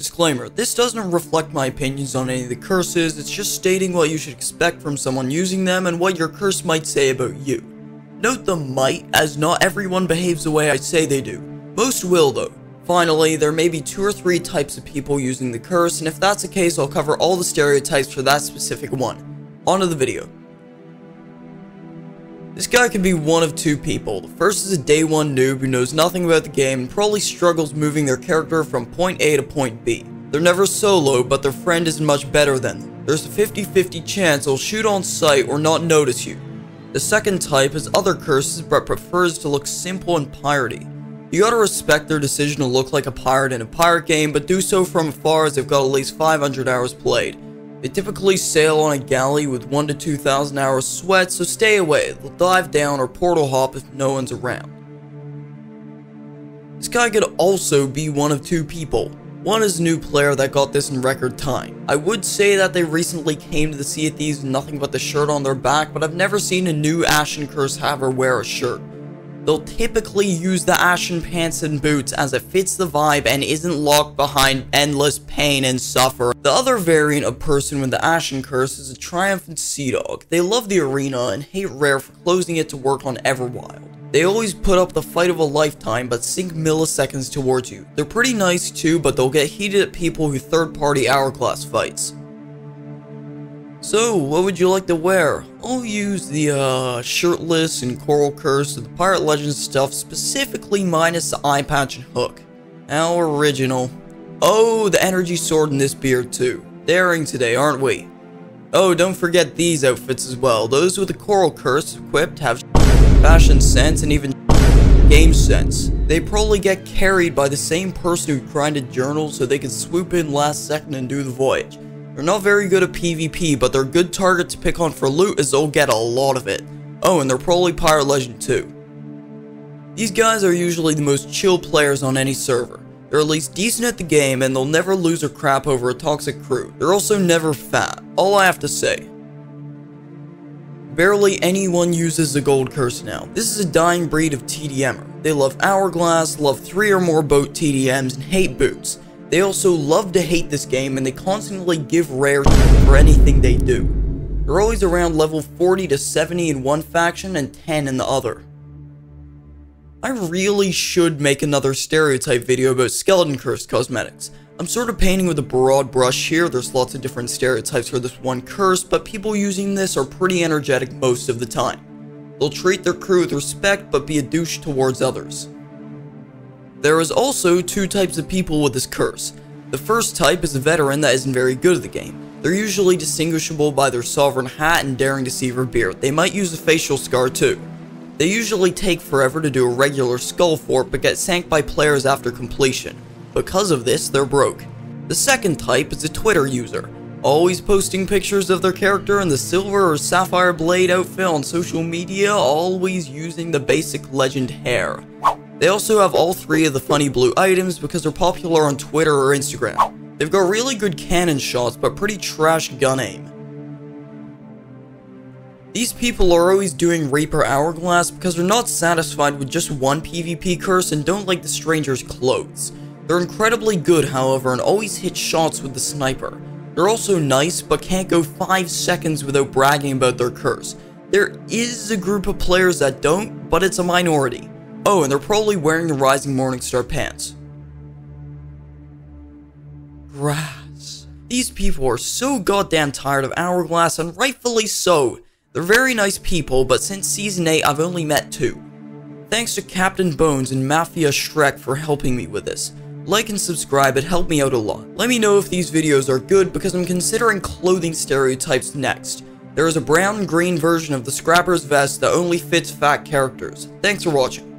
Disclaimer, this doesn't reflect my opinions on any of the curses, it's just stating what you should expect from someone using them and what your curse might say about you. Note the might, as not everyone behaves the way I say they do. Most will though. Finally, there may be two or three types of people using the curse, and if that's the case, I'll cover all the stereotypes for that specific one. On to the video. This guy can be one of two people. The first is a day one noob who knows nothing about the game and probably struggles moving their character from point A to point B. They're never solo, but their friend isn't much better than them. There's a 50-50 chance they'll shoot on sight or not notice you. The second type has other curses but prefers to look simple and piratey. You gotta respect their decision to look like a pirate in a pirate game, but do so from afar as they've got at least 500 hours played. They typically sail on a galley with 1 to 2,000 hours sweat, so stay away. They'll dive down or portal hop if no one's around. This guy could also be one of two people. One is a new player that got this in record time. I would say that they recently came to the Sea of Thieves with nothing but the shirt on their back, but I've never seen a new Ashen Curse haver wear a shirt. They'll typically use the ashen pants and boots as it fits the vibe and isn't locked behind endless pain and suffer. The other variant of person with the ashen curse is a triumphant sea dog. They love the arena and hate Rare for closing it to work on Everwild. They always put up the fight of a lifetime but sink milliseconds towards you. They're pretty nice too but they'll get heated at people who third party hourglass fights. So, what would you like to wear? I'll use the uh, shirtless and coral curse of the Pirate Legends stuff, specifically minus the eye patch and hook. How original. Oh, the energy sword and this beard too. Daring today, aren't we? Oh, don't forget these outfits as well. Those with the coral curse equipped have fashion sense and even game sense. They probably get carried by the same person who grinded journals so they can swoop in last second and do the voyage. They're not very good at PvP, but they're good target to pick on for loot as they'll get a lot of it. Oh, and they're probably Pirate Legend too. These guys are usually the most chill players on any server. They're at least decent at the game and they'll never lose their crap over a toxic crew. They're also never fat, all I have to say. Barely anyone uses the gold curse now. This is a dying breed of TDMer. They love hourglass, love 3 or more boat TDMs, and hate boots. They also love to hate this game and they constantly give rare for anything they do. They're always around level 40 to 70 in one faction and 10 in the other. I really should make another stereotype video about skeleton cursed cosmetics. I'm sort of painting with a broad brush here, there's lots of different stereotypes for this one curse, but people using this are pretty energetic most of the time. They'll treat their crew with respect but be a douche towards others. There is also two types of people with this curse. The first type is a veteran that isn't very good at the game. They're usually distinguishable by their sovereign hat and daring deceiver beard. They might use a facial scar too. They usually take forever to do a regular skull fort but get sank by players after completion. Because of this, they're broke. The second type is a Twitter user, always posting pictures of their character in the silver or sapphire blade outfit on social media, always using the basic legend hair. They also have all three of the funny blue items because they're popular on Twitter or Instagram. They've got really good cannon shots but pretty trash gun aim. These people are always doing Reaper Hourglass because they're not satisfied with just one PvP curse and don't like the stranger's clothes. They're incredibly good however and always hit shots with the sniper. They're also nice but can't go 5 seconds without bragging about their curse. There is a group of players that don't, but it's a minority. Oh, and they're probably wearing the Rising Morningstar pants. Grass. These people are so goddamn tired of Hourglass, and rightfully so. They're very nice people, but since Season 8 I've only met two. Thanks to Captain Bones and Mafia Shrek for helping me with this. Like and subscribe, it helped me out a lot. Let me know if these videos are good because I'm considering clothing stereotypes next. There is a brown green version of the Scrapper's vest that only fits fat characters. Thanks for watching.